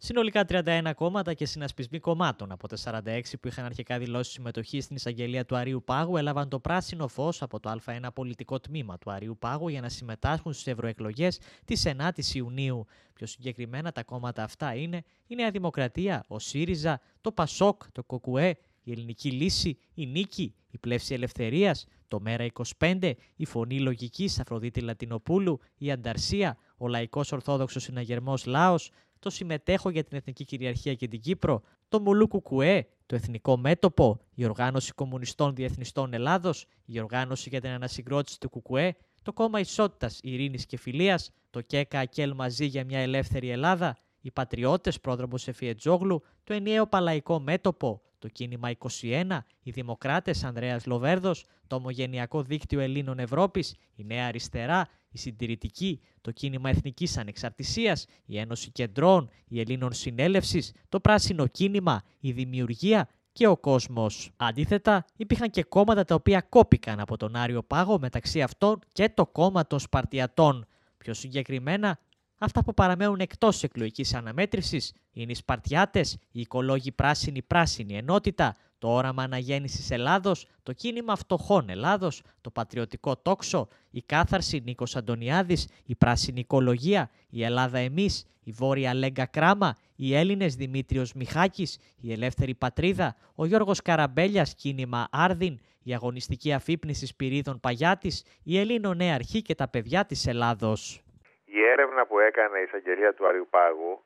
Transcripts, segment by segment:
Συνολικά 31 κόμματα και συνασπισμοί κομμάτων από τα 46 που είχαν αρχικά δηλώσει συμμετοχή στην εισαγγελία του Αρείου Πάγου έλαβαν το πράσινο φως από το Α1 πολιτικό τμήμα του Αρείου Πάγου για να συμμετάσχουν στις ευρωεκλογές της 9η Ιουνίου. Πιο συγκεκριμένα τα κόμματα αυτά είναι η Νέα Δημοκρατία, ο ΣΥΡΙΖΑ, το ΠΑΣΟΚ, το ΚΚΕ, η Ελληνική Λύση, η Νίκη, η Πλεύση Ελευθερίας, το Μέρα 25, η Φωνή Λογικής Αφροδίτη Λατινοπούλου, η Ανταρσύα, ο Λαϊκός Ορθόδοξος Συναγερμός Λάος, το Συμμετέχω για την Εθνική Κυριαρχία και την Κύπρο, το Μουλού Κουκουέ, το Εθνικό Μέτωπο, η Οργάνωση Κομμουνιστών Διεθνιστών Ελλάδος, η Οργάνωση για την Ανασυγκρότηση του Κουκουέ, το Κόμμα Ισότητας Ειρήνης και Φιλίας, το ΚΕΚΑ ΑΚΕΛ Μαζί για μια Ελεύθερη Ελλάδα, οι Πατριώτες Πρόδρομος Εφιετζόγλου, το Ενιαίο Παλαϊκό Μέτωπο, το Κίνημα 21, οι Δημοκράτες Ανδρέας Λοβέρδος, το Ομογενειακό Δίκτυο Ελλήνων Ευρώπης, η Νέα Αριστερά, η Συντηρητική, το Κίνημα Εθνικής Ανεξαρτησίας, η Ένωση Κεντρών, η Ελλήνων Συνέλευσης, το Πράσινο Κίνημα, η Δημιουργία και ο κόσμος. Αντίθετα, υπήρχαν και κόμματα τα οποία κόπηκαν από τον Άριο Πάγο, μεταξύ αυτών και το κόμμα των Σπαρτιατών. Πιο συγκεκριμένα, Αυτά που παραμένουν εκτός εκλογικής αναμέτρησης είναι οι Σπαρτιάτες, οι οικολόγοι Πράσινη Πράσινη Ενότητα, το όραμα αναγέννησης Ελλάδος, το κίνημα Φτωχών Ελλάδος, το πατριωτικό τόξο, η κάθαρση Νίκος Αντωνιάδης, η πράσινη οικολογία, η Ελλάδα Εμείς, η Βόρεια Λέγκα Κράμα, οι Έλληνες Δημήτριος Μιχάκης, η Ελεύθερη Πατρίδα, ο Γιώργος Καραμπέλιας κίνημα Άρδιν, η αγωνιστική αφύπνιση Σπυρίδων Παγιάτης, η Ελλήνο Νέα Αρχή και τα παιδιά της Ελλάδος. Η έρευνα που έκανε η εισαγγελία του Αριουπάγου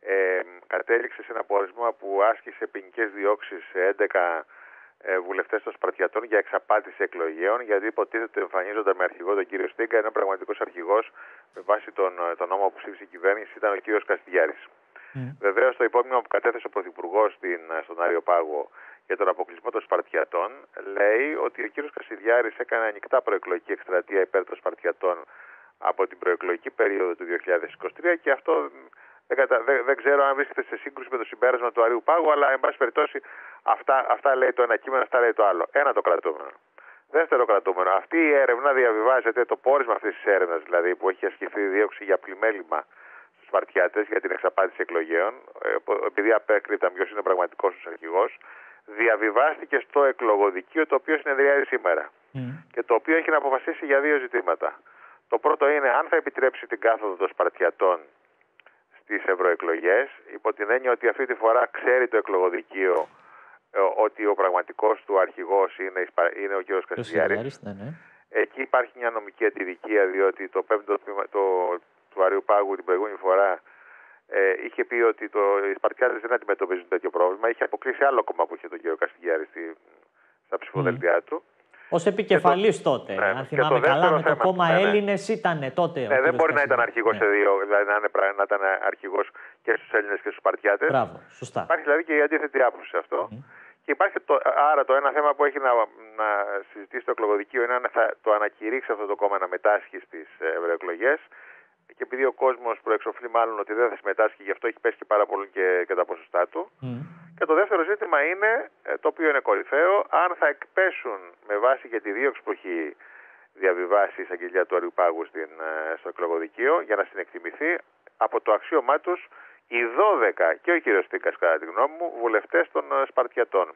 ε, κατέληξε σε ένα πόρισμα που άσκησε ποινικές διώξεις σε 11 ε, βουλευτές των Σπαρτιατών για εξαπάτηση εκλογέων, γιατί υποτίθεται εμφανίζονταν με αρχηγό τον κύριο Στίγκα, ενώ πραγματικός αρχηγός με βάση τον, ε, τον νόμο που ψήφισε η κυβέρνηση ήταν ο κύριος Καστιγιάρης. Mm. Βεβαίως, το υπόμνημα που κατέθεσε ο Πρωθυπουργός ε, στον Άριο Πάγο για τον αποκλεισμό των Σπαρτιατών λέει ότι ο κύριος Καστιγιάρης έκανε ανοιχτά προεκλογική εκστρατεία υπέρ των Σπαρτιατών από την προεκλογική περίοδο του 2023 και αυτό δεν, δεν, δεν ξέρω αν βρίσκεται σε σύγκρουση με το συμπέρασμα του Αρίου Πάγου, αλλά εν πάση περιπτώσει αυτά, αυτά λέει το ένα κείμενο, αυτά λέει το άλλο. Ένα το κρατούμενο. Δεύτερο κρατούμενο. Αυτή η έρευνα διαβιβάζεται, το πόρισμα αυτής της έρευνας δηλαδή που έχει ασκηθεί δίωξη για πλημέλημα στους Σπαρτιάτες για την εξαπάτηση εκλογέων, ε, επειδή απέκριταν ποιος είναι ο πραγματικός τους αρχηγός, διαβιβάστηκε στο εκλογοδικείο το οποίο συνεδριάζει σήμερα. Mm. Και το οποίο έχει να αποφασίσει για δύο ζητήματα. Το πρώτο είναι αν θα επιτρέψει την κάθοδο των Σπαρτιατών στις ευρωεκλογές, υπό την έννοια ότι αυτή τη φορά ξέρει το εκλογοδικείο ε, ότι ο πραγματικός του αρχηγός είναι, είναι ο κ. Καστιδιάρης. Ναι, ναι. Εκεί υπάρχει μια νομική αντιδικία, διότι το πέμπτο τμήμα το, του Αριού Πάγου την προηγούμενη φορά ε, είχε πει ότι το, οι Σπαρτιάτες δεν αντιμετωπίζουν τέτοιο πρόβλημα. Είχε αποκλείσει άλλο κόμμα που είχε τον κ. Καστιδιάρη στα ψηφοδελτία του. Ω επικεφαλής τότε. Ναι, αν θυμάμαι καλά, με το κόμμα ναι, ναι. Έλληνες ήταν τότε. Ναι, δεν μπορεί να ήταν αρχηγός σε δύο, δηλαδή να, να ήταν αρχηγός και στους Έλληνες και στους Παρτιάτες. Μπράβο, σωστά. Υπάρχει δηλαδή και η αντίθετη άποψη σε αυτό. Mm. Και υπάρχει το, άρα το ένα θέμα που έχει να, να συζητήσει το εκλογοδικείο είναι αν θα το ανακηρύξει αυτό το κόμμα να μετάσχει στις ευρωεκλογές. Και επειδή ο κόσμος προεξοφλεί μάλλον ότι δεν θα συμμετάσχει, γι' αυτό έχει πέσει και πάρα πολύ και, και τα ποσοστά του. Mm. Και το δεύτερο ζήτημα είναι, ε, το οποίο είναι κορυφαίο, αν θα εκπέσουν με βάση και τη δίωξη που έχει διαβιβάσει η εισαγγελία του Αριουπάγου στην, ε, στο εκλογοδικείο για να συνεκτιμηθεί από το αξίωμά τους οι 12 και ο κύριος Τίκα, κατά τη γνώμη μου, βουλευτές των ε, Σπαρτιατών.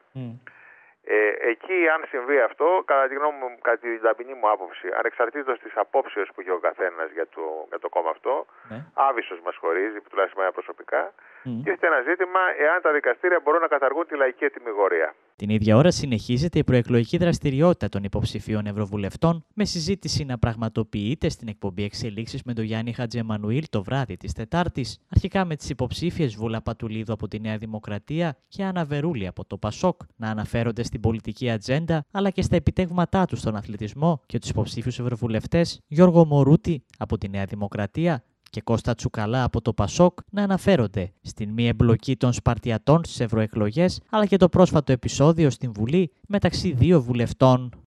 Ε, εκεί, αν συμβεί αυτό, κατά τη γνώμη μου, κατά την ταπεινή μου άποψη, ανεξαρτήτως της απόψεως που έχει ο καθένας για, το, για το κόμμα αυτό, ναι. άβυσος μας χωρίζει, τουλάχιστον εμένα προσωπικά, mm. και είστε ένα ζήτημα εάν τα δικαστήρια μπορούν να καταργούν τη λαϊκή ετοιμιγορία. Την ίδια ώρα συνεχίζεται η προεκλογική δραστηριότητα των υποψηφίων Ευρωβουλευτών με συζήτηση να πραγματοποιείται στην εκπομπή Εξελίξεις με τον Γιάννη Χατζεμανουήλ το βράδυ της Τετάρτης, αρχικά με τις υποψήφιες Βούλα Πατουλίδου από τη Νέα Δημοκρατία και Άννα Βερούλη από το Πασόκ να αναφέρονται στην πολιτική ατζέντα αλλά και στα επιτεύγματά τους στον αθλητισμό και τους υποψήφιους Ευρωβουλευτές Γιώργο Μωρούτη από τη Νέα Δημοκρατία, και Κώστα Τσουκαλά από το Πασόκ να αναφέρονται στην μη εμπλοκή των Σπαρτιατών στις ευρωεκλογές αλλά και το πρόσφατο επεισόδιο στην Βουλή μεταξύ δύο βουλευτών